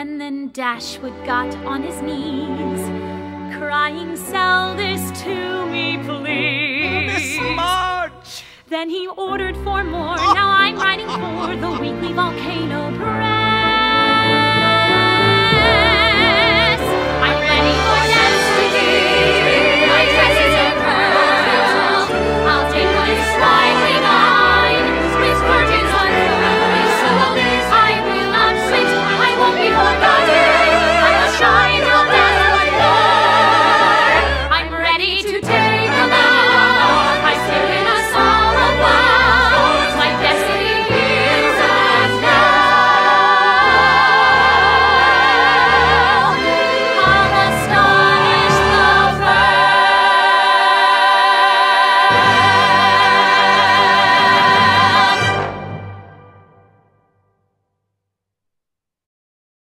And then Dashwood got on his knees, crying, Sell this to me, please. Miss March! Then he ordered for more. Oh. Now I'm right.